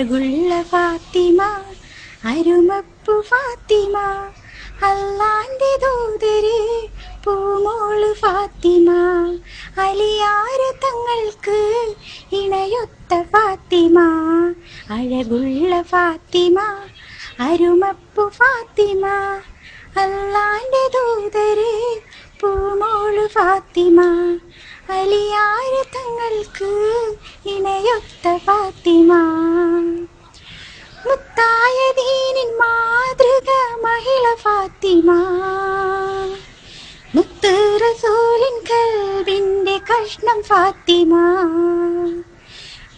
ഫാത്തിമ അരുമപ്പു ഫാത്തിമ അല്ലാന്റെ ദൂതര് പൂമോൾ ഫാത്തിമ അലിയാര തങ്ങൾക്ക് ഇണയൊത്ത ഫാത്തിമ അഴകുള്ള ഫാത്തിമ അരുമപ്പു ഫാത്തിമ അല്ലാന്റെ ദൂതര് പൂമോൾ ഫാത്തിമ അലിയാര തങ്ങൾക്ക് ഇണയൊത്ത ഫാത്തിമ. മുത്തായ ദീനിൻ മാതൃക മഹിള ഫാത്തിമ. മുത്ത് റസൂലിൻ കൽബിന്റെ കഷ്ണം ഫാത്തിമ.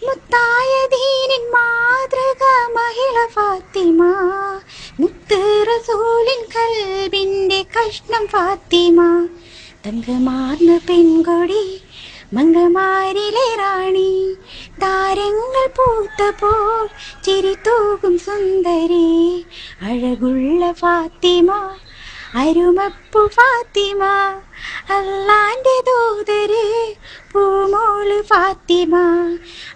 മുത്തായ ദീനിൻ മാതൃക മഹിള ഫാത്തിമ. മുത്ത് റസൂലിൻ കൽബിന്റെ കഷ്ണം ഫാത്തിമ. തങ്കമാർന്ന പെൺകൊടി മംഗമാരിലെ റാണി. താരങ്ങൾ പൂത്തപ്പോൾ ചിരി തൂകും സുന്ദരി. അഴകുള്ള ഫാത്തിമ അരുമപ്പു ഫാത്തിമ. അല്ലാന്റെ ദൂതര് പൂമോൾ ഫാത്തിമ.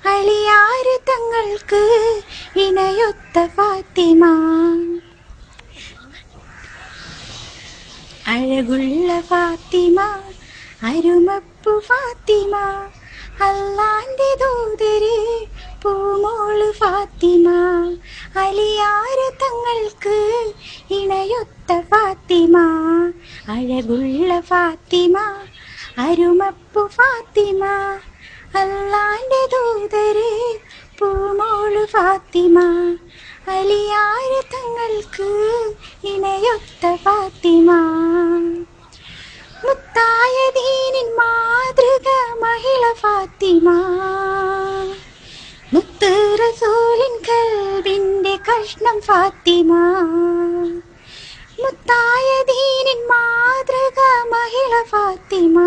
അലിയാര് തങ്ങൾക്ക് ഇണയൊത്ത ഫാത്തിമ. അഴകുള്ള ഫാത്തിമ അരുമപ്പു ഫാത്തിമ അല്ലാന്റെ ദൂതര് പൂമോൾ ഫാത്തിമ അലിയാര തങ്ങൾക്ക് ഇണയൊത്ത ഫാത്തിമ അഴകുള്ള ഫാത്തിമ അരുമപ്പു ഫാത്തിമ അല്ലാന്റെ ദൂതര് പൂമോൾ ഫാത്തിമ അലിയാര് തങ്ങൾക്ക് ഇണയൊത്ത ഫാത്തിമ. മുത്തായ ദീനിൻ മാതൃക മഹിള ഫാത്തിമ. മുത്ത് റസൂലിൻ കൽബിന്റെ കഷ്ണം ഫാത്തിമ. മുത്തായ ദീനിൻ മാതൃക മഹിള ഫാത്തിമ.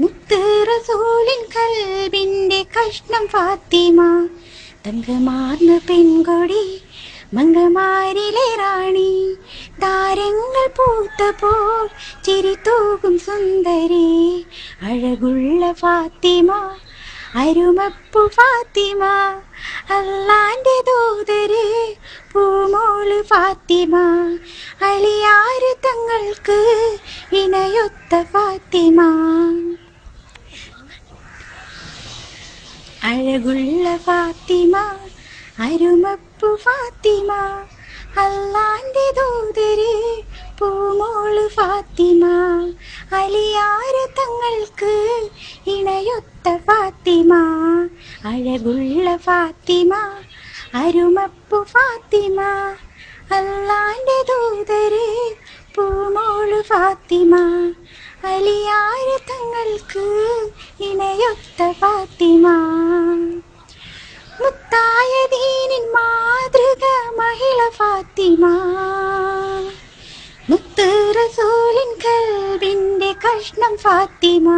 മുത്ത് റസൂലിൻ കൽബിന്റെ കഷ്ണം ഫാത്തിമ. തങ്കമാർന്ന പെൺകൊടി മംഗമാരിലെ റാണി. താരങ്ങൾ പൂത്തപ്പോൾ ചിരി തൂകും സുന്ദരി. അഴകുള്ള ഫാത്തിമ അരുമപ്പു ഫാത്തിമ അല്ലാന്റെ ദൂതര്. പൂമോൾ ഫാത്തിമ അലിയാര് തങ്ങൾക്ക് ഇണയൊത്ത ഫാത്തിമ. അഴകുള്ള ഫാത്തിമ അരുമപ്പു ഫാത്തിമ അല്ലാന്റെ ദൂതര് പൂമോൾ ഫാത്തിമ അലിയാര തങ്ങൾക്ക് ഇണയൊത്ത ഫാത്തിമ അഴകുള്ള ഫാത്തിമ അരുമപ്പു ഫാത്തിമ അല്ലാന്റെ ദൂതര് പൂമോൾ ഫാത്തിമ അലിയാര് തങ്ങൾക്ക് ഇണയൊത്ത പാത്തിമ മുത്തായ ദീനിൻ മാതൃക മഹിള ഫാത്തിമ. മുത്ത് റസൂലിൻ കൽബിന്റെ കഷ്ണം ഫാത്തിമ.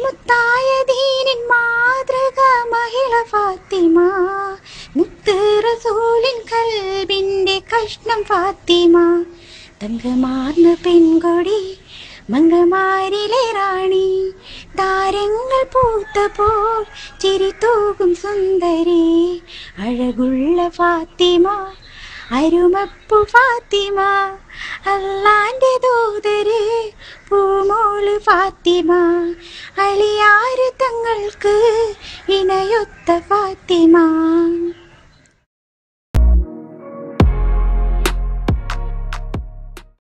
മുത്തായ ദീനിൻ മാതൃക മഹിള ഫാത്തിമ. മുത്ത് റസൂലിൻ കൽബിന്റെ കഷ്ണം ഫാത്തിമ. തങ്കമാർന്ന പെൺകൊടി മംഗമാരിലെ റാണി. താരങ്ങൾ പൂത്തപ്പോൾ ചിരി തൂകും സുന്ദരി. അഴകുള്ള ഫാത്തിമ അരുമപ്പു ഫാത്തിമ. അല്ലാന്റെ ദൂതര് പൂമോൾ ഫാത്തിമ. അലിയാര് തങ്ങൾക്ക് ഇണയൊത്ത ഫാത്തിമ.